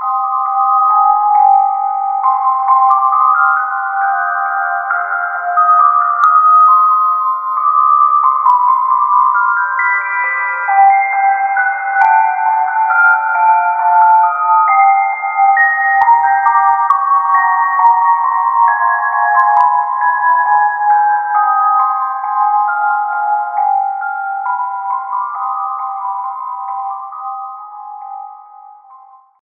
Uh,